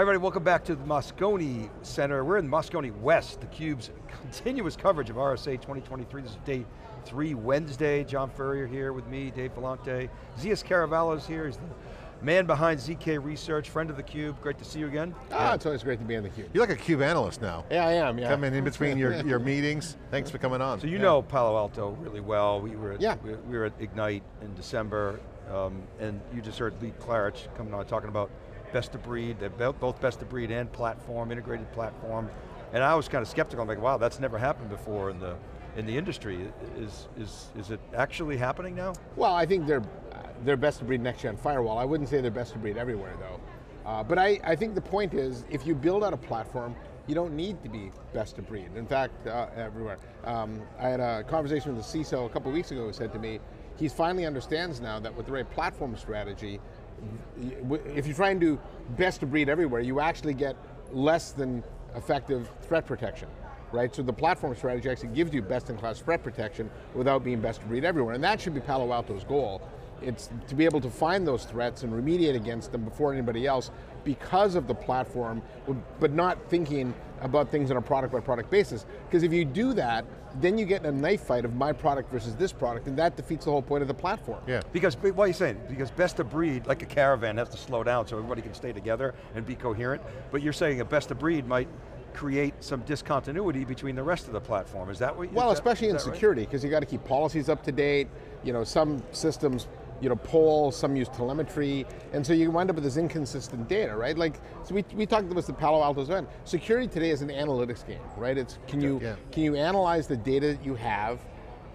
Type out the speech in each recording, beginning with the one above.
Hi everybody, welcome back to the Moscone Center. We're in Moscone West, theCUBE's continuous coverage of RSA 2023. This is day three, Wednesday. John Furrier here with me, Dave Vellante. Zeus Kerravala's here, he's the man behind ZK Research, friend of theCUBE. Great to see you again. Ah, yeah. it's always great to be on theCUBE. You're like a CUBE analyst now. Yeah, I am, yeah. Coming in between your, your meetings. Thanks for coming on. So you yeah. know Palo Alto really well. We were at, yeah. we, we were at Ignite in December, um, and you just heard Lee Klarich coming on talking about best of breed, both best of breed and platform, integrated platform. And I was kind of skeptical, I'm like, wow, that's never happened before in the in the industry. Is, is, is it actually happening now? Well, I think they're, they're best of breed next gen firewall. I wouldn't say they're best of breed everywhere though. Uh, but I, I think the point is, if you build out a platform, you don't need to be best of breed. In fact, uh, everywhere. Um, I had a conversation with the CISO a couple weeks ago who said to me, he finally understands now that with the right platform strategy, if you try and do best of breed everywhere, you actually get less than effective threat protection. Right, so the platform strategy actually gives you best in class threat protection without being best of breed everywhere, and that should be Palo Alto's goal. It's to be able to find those threats and remediate against them before anybody else because of the platform, but not thinking about things on a product by product basis. Because if you do that, then you get in a knife fight of my product versus this product, and that defeats the whole point of the platform. Yeah. Because, what are you saying? Because best of breed, like a caravan, has to slow down so everybody can stay together and be coherent, but you're saying a best of breed might create some discontinuity between the rest of the platform. Is that what? Well, that, especially in security, because right? you got to keep policies up to date. You know, some systems you know, poll, some use telemetry, and so you wind up with this inconsistent data, right? Like, so we, we talked about the Palo Alto's event. Security today is an analytics game, right? It's, can you, yeah. can you analyze the data that you have,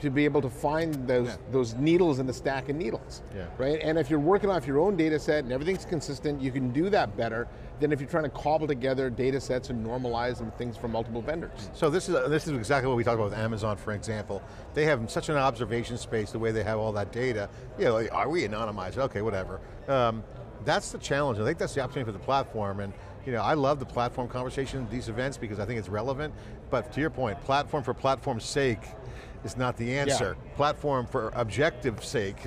to be able to find those, yeah. those needles in the stack of needles, yeah. right? And if you're working off your own data set and everything's consistent, you can do that better than if you're trying to cobble together data sets and normalize them things from multiple vendors. So this is, this is exactly what we talk about with Amazon, for example. They have such an observation space, the way they have all that data. You know, are we anonymized? Okay, whatever. Um, that's the challenge. I think that's the opportunity for the platform. And you know, I love the platform conversation, these events, because I think it's relevant. But to your point, platform for platform's sake, is not the answer. Yeah. Platform for objective sake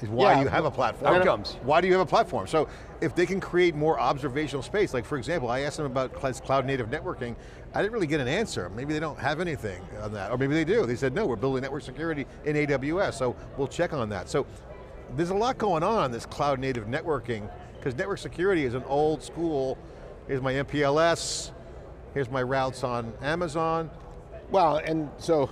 is why yeah, you have a platform. Outcomes. Why do you have a platform? So if they can create more observational space, like for example, I asked them about cloud native networking, I didn't really get an answer. Maybe they don't have anything on that, or maybe they do. They said, no, we're building network security in AWS, so we'll check on that. So there's a lot going on in this cloud native networking, because network security is an old school, here's my MPLS, here's my routes on Amazon. Well, and so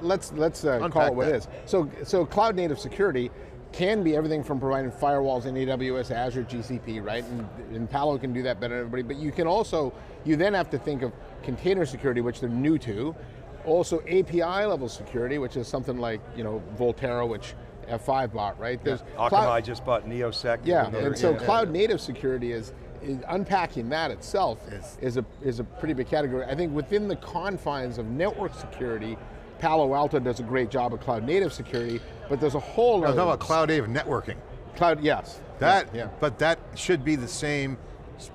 let's let's uh, call it what that. it is. So so cloud native security can be everything from providing firewalls in AWS, Azure, GCP, right? And, and Palo can do that better than everybody. But you can also you then have to think of container security, which they're new to. Also API level security, which is something like you know Volterra, which F5 bought, right? There's yeah. Akamai just bought Neosec. Yeah, and so yeah, cloud native security is unpacking that itself is, is, a, is a pretty big category. I think within the confines of network security, Palo Alto does a great job of cloud native security, but there's a whole other... about cloud native networking. Cloud, yes. That, yeah. but that should be the same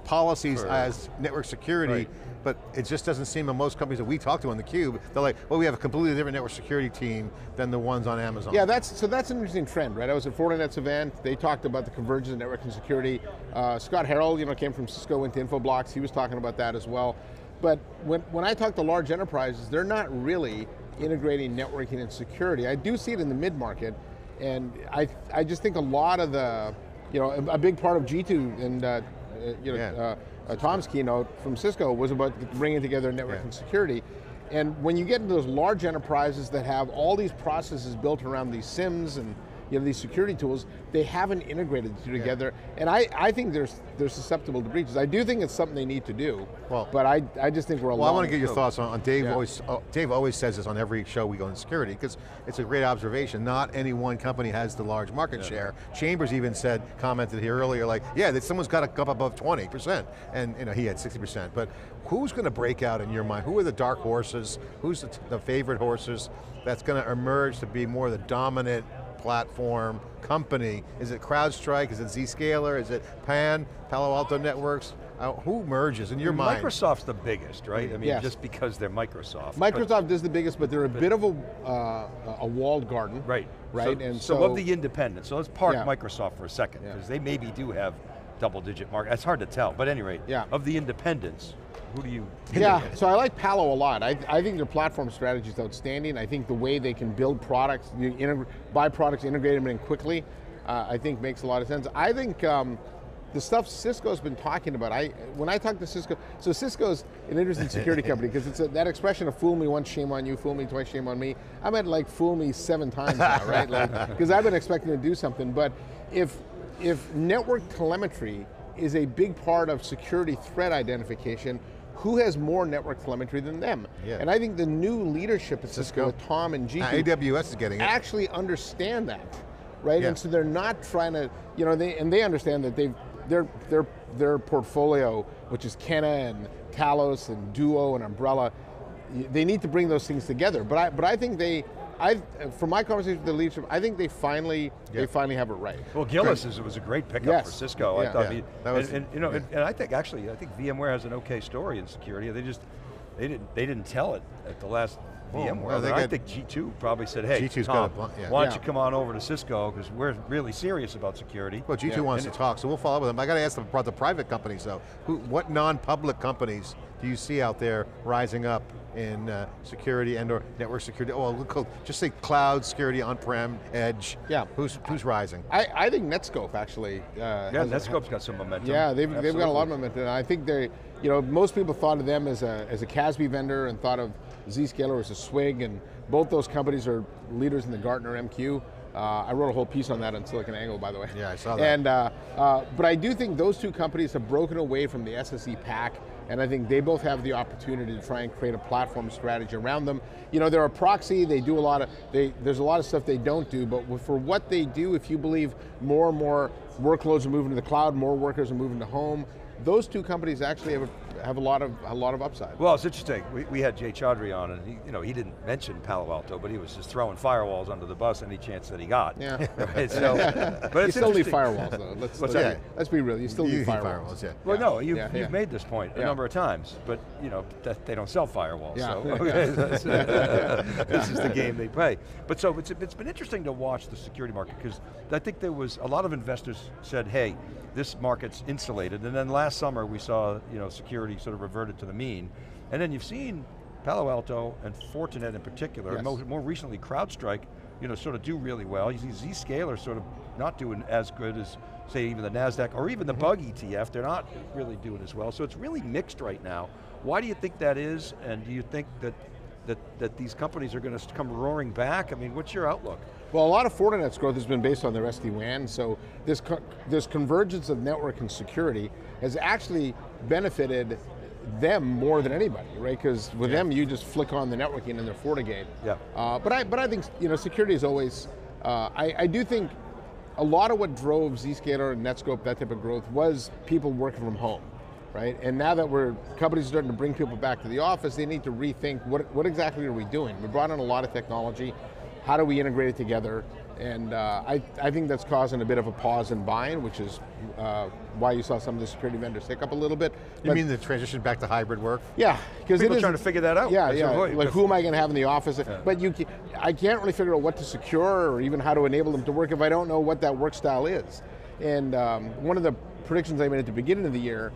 policies as network security, right. but it just doesn't seem in most companies that we talk to on theCUBE, they're like, well we have a completely different network security team than the ones on Amazon. Yeah, that's so that's an interesting trend, right? I was at Fortinet's event, they talked about the convergence of network and security. Uh, Scott Harrell, you know, came from Cisco, went to Infoblox, he was talking about that as well. But when, when I talk to large enterprises, they're not really integrating networking and security. I do see it in the mid-market, and I, I just think a lot of the, you know, a, big part of G2 and uh, you know, yeah. uh, uh, Tom's keynote from Cisco was about bringing together networking yeah. and security. And when you get into those large enterprises that have all these processes built around these SIEMs and you know, these security tools, they haven't integrated the two together. Yeah. And I, I think they're, they're susceptible to breaches. I do think it's something they need to do, well, but I, I just think we're a Well, I want to get your thoughts on, on Dave, yeah. always, uh, Dave always says this on every show we go in security, because it's a great observation. Not any one company has the large market yeah. share. Chambers even said, commented here earlier, like, yeah, that someone's got to go up above 20%, and you know, he had 60%, but who's going to break out in your mind? Who are the dark horses? Who's the, the favorite horses that's going to emerge to be more the dominant platform, company? Is it CrowdStrike, is it Zscaler, is it PAN, Palo Alto Networks? Uh, who merges in your mind? Microsoft's the biggest, right? I mean, yes. just because they're Microsoft. Microsoft is the biggest, but they're a but, bit of a, uh, a walled garden. Right. Right, so, and so, so of the independents, so let's park yeah. Microsoft for a second, because yeah. they maybe do have double digit market. It's hard to tell, but at any rate, Yeah. of the independents, who do you? Yeah, so I like Palo a lot. I, I think their platform strategy is outstanding. I think the way they can build products, you buy products, integrate them in quickly, uh, I think makes a lot of sense. I think um, the stuff Cisco's been talking about, I when I talk to Cisco, so Cisco's an interesting security company because it's a, that expression of fool me once, shame on you, fool me twice, shame on me. I'm at like fool me seven times now, right? Like because I've been expecting to do something, but if if network telemetry is a big part of security threat identification, who has more network telemetry than them? Yeah. And I think the new leadership at Cisco, with Tom and G2, Uh, AWS is getting it. actually understand that, right? Yeah. And so they're not trying to, you know, they and they understand that they've their their their portfolio, which is Kenna and Talos and Duo and Umbrella, they need to bring those things together. But I but I think they. I, from my conversation with the leadership, I think they finally Yeah. they finally have it right. Well, Gillis is, was a great pickup Yes. for Cisco. I thought Yeah. he, That was- and, and, you know, yeah. and, and I think actually, I think VMware has an okay story in security. They just they didn't they didn't tell it at the last Well, VMware. well, they but I get- think G2 probably said, "Hey, G2's Tom, got a yeah. why don't Yeah. you come on over to Cisco because we're really serious about security." Well, G2 Yeah. wants And to talk, so we'll follow up with them. I got to ask them about the private companies though. Who, what non-public companies do you see out there rising up in uh, security and or network security? Oh, look, look, just say cloud security, on-prem, edge. Yeah. Who's, who's rising? I, I think Netskope actually. Uh, yeah, has a- Netskope's got some momentum. Yeah, they've, they've got a lot of momentum. I think they, you know, most people thought of them as a, as a CASB vendor and thought of Zscaler as a SWIG, and both those companies are leaders in the Gartner MQ. Uh, I wrote a whole piece on that on SiliconANGLE, by the way. Yeah, I saw that. And, uh, uh, but I do think those two companies have broken away from the SSE pack, and I think they both have the opportunity to try and create a platform strategy around them. You know, they're a proxy, they do a lot of, they, there's a lot of stuff they don't do, but for what they do, if you believe more and more workloads are moving to the cloud, more workers are moving to home, those two companies actually have a, have a lot of a lot of upside. Well, it's interesting. We, we had Jay Chaudhry on, and he, you know, he didn't mention Palo Alto, but he was just throwing firewalls under the bus any chance that he got. Yeah. Right, so, but it's you it's still need firewalls though. Let's, let's, that? let's be real. You still You need need firewalls. firewalls, yeah. Well, no, you've, yeah, you've yeah. made this point a number of times, but you know that they don't sell firewalls. Yeah. So okay, this is the game they play. But so it's, it's been interesting to watch the security market because I think there was a lot of investors said, "Hey, this market's insulated," and then last summer we saw you know security sort of reverted to the mean, and then you've seen Palo Alto and Fortinet in particular, Yes. and more, more recently CrowdStrike, you know, sort of do really well. You see Zscaler sort of not doing as good as say even the NASDAQ or even the Mm-hmm. bug ETF, they're not really doing as well. So it's really mixed right now. Why do you think that is? And do you think that, that, that these companies are going to come roaring back? I mean, what's your outlook? Well, a lot of Fortinet's growth has been based on their SD-WAN, so this, co- this convergence of network and security has actually benefited them more than anybody, right? Because with them, you just flick on the networking and they're FortiGate. Yeah. Uh, but I, but I think you know security is always. Uh, I, I do think a lot of what drove Zscaler and Netskope that type of growth was people working from home, right? And now that we're companies are starting to bring people back to the office, they need to rethink what what exactly are we doing? We brought in a lot of technology. How do we integrate it together? And uh, I, I think that's causing a bit of a pause in buying, which is uh, why you saw some of the security vendors take up a little bit. You mean the transition back to hybrid work? Yeah, because People it is trying to figure that out. Yeah, That's yeah. Like who am I going to have in the office? But you, I can't really figure out what to secure or even how to enable them to work if I don't know what that work style is. And um, one of the predictions I made at the beginning of the year,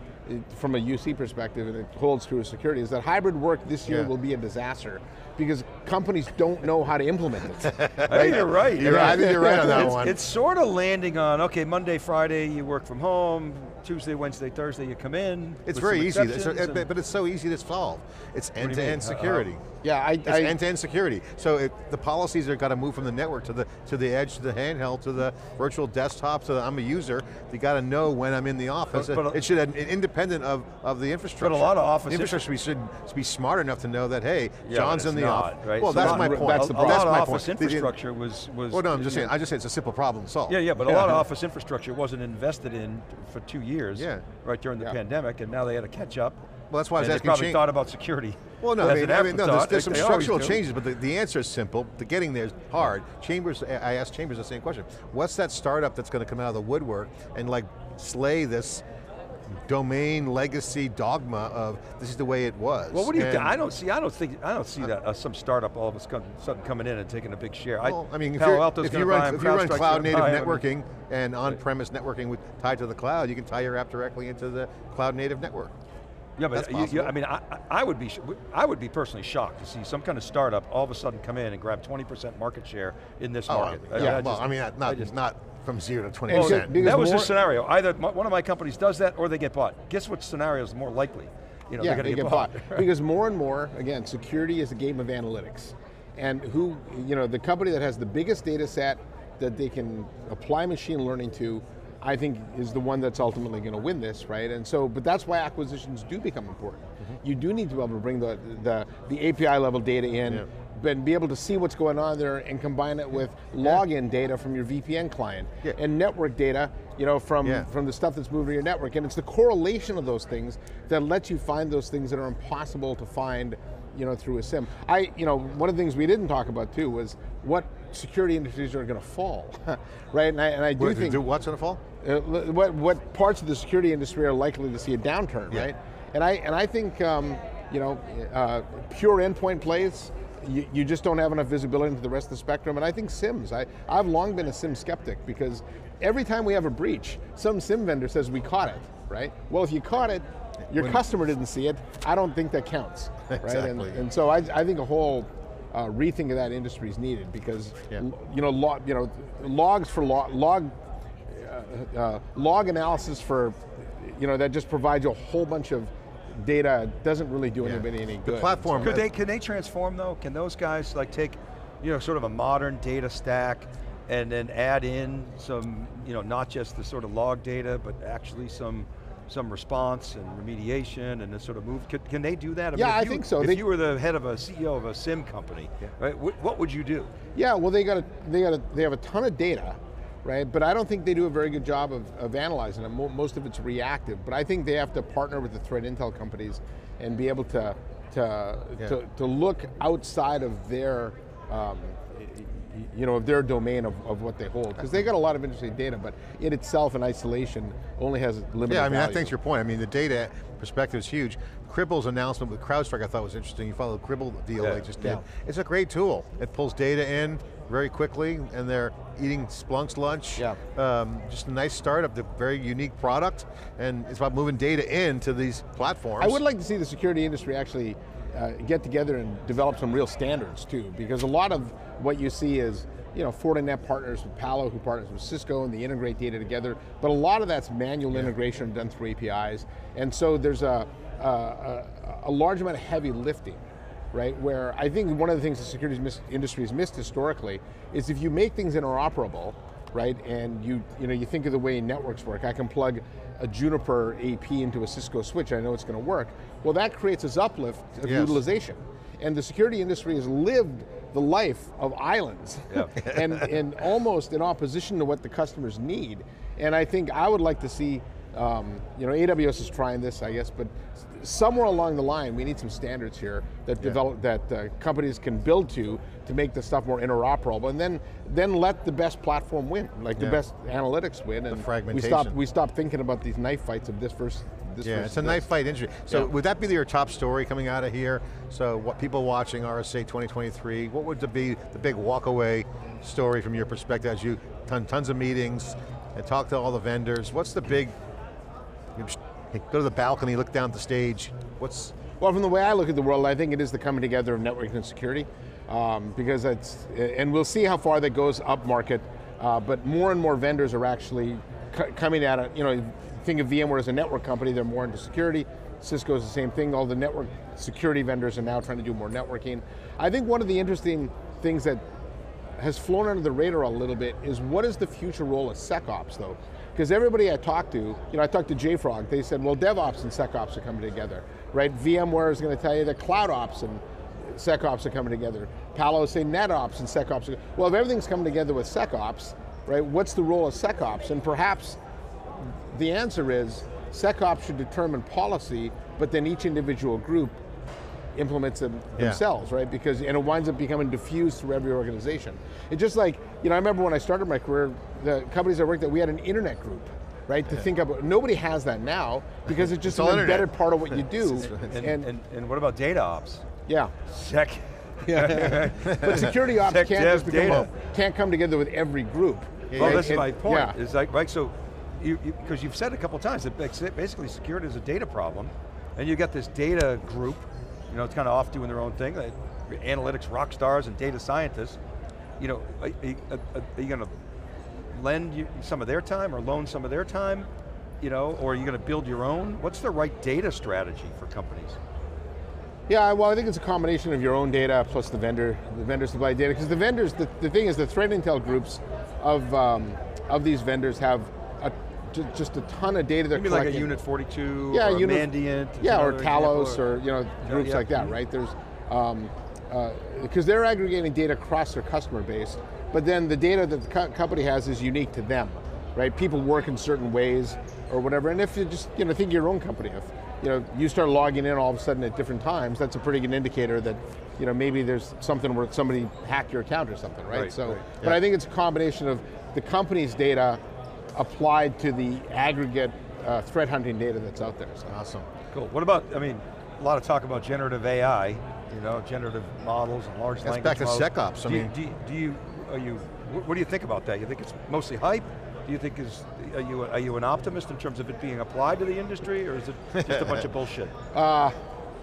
from a UC perspective, and it holds true with security, is that hybrid work this year Yeah. will be a disaster because companies don't know how to implement it. I think you're right. You're right. I think you're right on that it's, one. It's sort of landing on, okay, Monday, Friday, you work from home, Tuesday, Wednesday, Thursday, you come in. It's very easy, it's- exceptions but it's so easy to solve. It's do you mean? end-to-end Uh, security. yeah, I, It's I end-to-end security. So it, the policies are got to move from the network to the to the edge, to the handheld, to the virtual desktop. So I'm a user. You got to know when I'm in the office. But- but- it should have independent of, of the infrastructure. But a lot of office the infrastructure should be smart enough to know that hey, Yeah, John's in the not, office. Right? Well, So that's my point. that's the a problem. lot of my office point. The- the- infrastructure was, was. Well, no, I'm just saying. know, I just say it's a simple problem to solve. Yeah, yeah, but a lot of office infrastructure wasn't invested in for two years, Yeah. right during the Yeah. pandemic, and now they had to catch up. Well, that's why I was asking they probably change- thought about security. Well, no, I mean, I mean, no, there's, there's some like they always structural changes, but the, the answer is simple. The getting there is hard. Chambers, I asked Chambers the same question. What's that startup that's going to come out of the woodwork and like slay this domain legacy dogma of this is the way it was. Well, what do you? And- I don't see. I don't think. I don't see that uh, some startup all of a sudden sudden coming in and taking a big share. Well, I mean, if, Palo you're, Alto's if you run, if you run cloud native buy them, and- networking and on-premise networking with tied to the cloud, you can tie your app directly into the cloud native network. Yeah, but you, you. I mean, I, I I would be, I would be personally shocked to see some kind of startup all of a sudden come in and grab 20% market share in this Oh, market. yeah, I- I well, just- I mean, not, I just- not from zero to 20%. And so- that was more- the scenario. Either my, one of my companies does that or they get bought. Guess what scenario is more likely? You know, yeah, they're they going to get bought. because more and more, again, security is a game of analytics. And who, you know, the company that has the biggest data set that they can apply machine learning to, I think is the one that's ultimately going to win this, right? And so, but that's why acquisitions do become important. Mm-hmm. You do need to be able to bring the, the, the API level data in, Yeah. But be able to see what's going on there and combine it with login data from your VPN client Yeah. and network data, you know, from, Yeah. from the stuff that's moving to your network. And it's the correlation of those things that lets you find those things that are impossible to find, you know, through a SIEM. I, you know, one of the things we didn't talk about too was what security industries are going to fall, right? And I, and I do Wait, think do what's going to fall? uh, what, what parts of the security industry are likely to see a downturn, Yeah. right? And I, and I think, um, you know, uh, pure endpoint plays, you, you just don't have enough visibility into the rest of the spectrum. And I think SIEMs, I, I've long been a SIEM skeptic because every time we have a breach, some SIEM vendor says we caught it, right? Well, if you caught it, your When- customer didn't see it, I don't think that counts, right? And, Exactly. and so I, I think a whole uh, rethink of that industry is needed because, Yeah. you know, log, you know, logs for log, log uh, log analysis for, you know, that just provides you a whole bunch of data, doesn't really do Yeah. anybody any The platform- Could they, can they transform though? Can those guys like take, you know, sort of a modern data stack and then add in some, you know, not just the sort of log data, but actually some some response and remediation and this sort of move. Can, can they do that? Yeah, if I you- think so. If They- you were the head of a CEO of a SIEM company, right, what would you do? Yeah, well, they got a, they got a, they have a ton of data, right? But I don't think they do a very good job of, of analyzing it. Most of it's reactive. But I think they have to partner with the threat intel companies and be able to to Yeah. to, to look outside of their. Um, you know, of their domain of, of what they hold. Because they got a lot of interesting data, but it itself in isolation only has limited Yeah, I mean, value. I think your point. I mean, the data perspective is huge. Cribl's announcement with CrowdStrike I thought was interesting. You follow the Cribble deal Yeah. they just did. Yeah. It's a great tool. It pulls data in very quickly and they're eating Splunk's lunch. Yeah. Um, just a nice startup, a very unique product, and it's about moving data into these platforms. I would like to see the security industry actually uh, get together and develop some real standards too, because a lot of what you see is, you know, Fortinet partners with Palo, who partners with Cisco, and they integrate data together. But a lot of that's manual integration done through APIs, and so there's a, a, a large amount of heavy lifting, right? Where I think one of the things the security mis- industry has missed historically is if you make things interoperable, right? And you you know you think of the way networks work. I can plug a Juniper AP into a Cisco switch. I know it's going to work. Well, that creates this uplift of Yes. utilization, and the security industry has lived the life of islands, Yeah. and and almost in opposition to what the customers need. And I think I would like to see. Um, you know, AWS is trying this, I guess, but somewhere along the line, we need some standards here that develop that uh, companies can build to to make the stuff more interoperable, and then then let the best platform win, like Yeah. the best analytics win, and we fragmentation. stop we stop thinking about these knife fights of this versus this. Yeah, versus it's a this. knife fight industry. So Yeah. would that be your top story coming out of here? So what people watching RSA 2023, what would be the big walkaway story from your perspective as you ton, tons of meetings and talk to all the vendors? What's the big, go to the balcony, look down at the stage, what's, Well, from the way I look at the world, I think it is the coming together of networking and security, um, because that's, and we'll see how far that goes up market. Uh, but more and more vendors are actually coming at it. You know, think of VMware as a network company; they're more into security. Cisco is the same thing. All the network security vendors are now trying to do more networking. I think one of the interesting things that has flown under the radar a little bit is what is the future role of SecOps though? Because everybody I talked to, you know, I talked to JFrog, they said, well, DevOps and SecOps are coming together, right? VMware is going to tell you that CloudOps and SecOps are coming together. Palo say NetOps and SecOps. Are, well, if everything's coming together with SecOps, right, what's the role of SecOps? And perhaps the answer is SecOps should determine policy, but then each individual group implements them Yeah. themselves, right? Because and it winds up becoming diffused through every organization. It's just like you know, I remember when I started my career, the companies I worked at, we had an internet group, right? To think about, nobody has that now because it's just It's an embedded part of what you do. And, and, and, and what about data ops? yeah, Sec. yeah. but security ops Tech can't just become a, can't come together with every group. Well, right? this is my point. yeah. Is like, right, so, you, because you, have said a couple times that basically security is a data problem, and you got this data group, you know, it's kind of off doing their own thing, analytics rock stars and data scientists. You know, are, are- are you going to lend you some of their time or loan some of their time? You know, or are you going to build your own? What's the right data strategy for companies? Yeah, well, I think it's a combination of your own data plus the vendor, the vendor supply data. Because the vendors, the, the thing is, the threat intel groups of um, of these vendors have just a ton of data they're Maybe like a. Unit 42 yeah, or Unit- Mandiant. yeah, or Talos, or you know groups yeah. like that, right? There's um, uh, because they're aggregating data across their customer base, but then the data that the co- company has is unique to them, right? People work in certain ways or whatever, and if you just you know think of your own company, if you know you start logging in all of a sudden at different times, that's a pretty good indicator that you know maybe there's something where somebody hacked your account or something, right? Right, so, right. but I think it's a combination of the company's data applied to the aggregate uh, threat hunting data that's out there. So. Awesome. Cool. What about, I mean, a lot of talk about generative AI, you know, generative models and large That's language back to models. SecOps, I do mean- do, you- do you, are you, what do you think about that? You think it's mostly hype? Do you think is, are you, are you an optimist in terms of it being applied to the industry, or is it just a bunch of bullshit?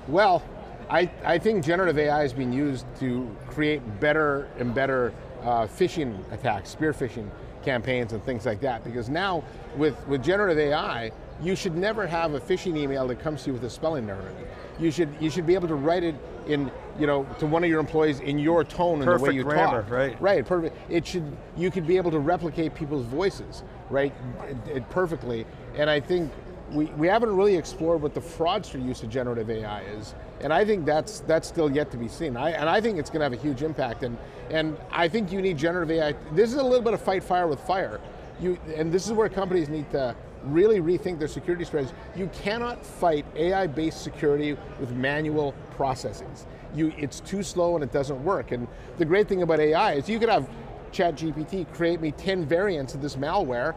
Well, I, I think generative AI is being used to create better and better uh, phishing attacks, spear phishing campaigns and things like that. Because now, with, with generative AI, you should never have a phishing email that comes to you with a spelling error. You should, you should be able to write it in, you know, to one of your employees in your tone and the way you grammar, talk. right. Right, perfect. It should, you could be able to replicate people's voices, right, it, it perfectly. And I think we, we haven't really explored what the fraudster use of generative AI is. And I think that's that's still yet to be seen. I, and I think it's going to have a huge impact. And, and I think you need generative AI. This is a little bit of fight fire with fire. You, and this is where companies need to really rethink their security strategies. You cannot fight AI-based security with manual processes. You, it's too slow and it doesn't work. And the great thing about AI is you could have ChatGPT create me 10 variants of this malware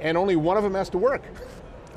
and only one of them has to work.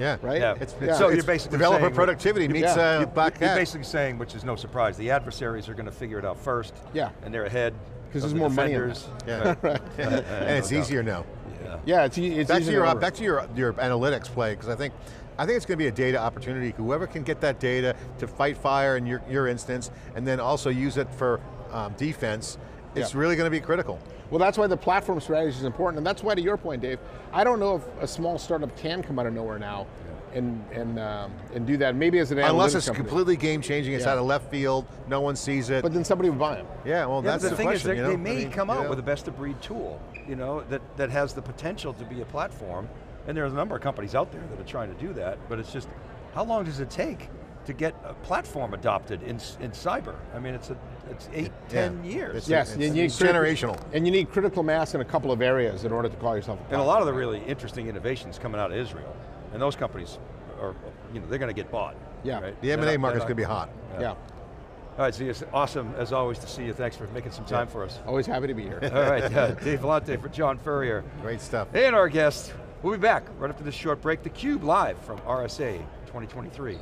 Yeah. Right? Yeah. It's, Yeah. it's, So it's you're basically developer saying- productivity meets Yeah. uh, You- back You're basically saying, which is no surprise, the adversaries are going to figure it out first. Yeah. And they're ahead. 'Cause of there's the more money in defenders. Yeah. Right. and it's No doubt. easier now. Yeah. Yeah, it's, it's Back to your uh, back to your your analytics play because I think I think it's going to be a data opportunity. Whoever can get that data to fight fire in your your instance, and then also use it for um, defense, it's Yeah. really going to be critical. Well, that's why the platform strategy is important, and that's why, to your point, Dave, I don't know if a small startup can come out of nowhere now and and um, and do that. Maybe as an Unless it's company. completely game changing, it's Yeah. out of left field, no one sees it. But then somebody would buy them. yeah, well, Yeah, that's the, the, thing question. is, you they, know? they may I mean, come you out know? with a best of breed tool, you know, that, that has the potential to be a platform. And there's a number of companies out there that are trying to do that, but it's just, how long does it take to get a platform adopted in, in cyber? I mean, it's a, it's eight, Yeah. ten years. It's- Yes, it's- you need it's generational. and you need critical mass in a couple of areas in order to call yourself a And a lot of the really interesting innovations coming out of Israel. And those companies are, you know, they're going to get bought. Yeah. right? the M&A market's going to be hot. Yeah, All right, so it's awesome, as always, to see you. Thanks for making some time for us. always happy to be here. All right, uh, Dave Vellante for John Furrier. Great stuff. And our guest, we'll be back right after this short break, theCUBE live from RSA 2023.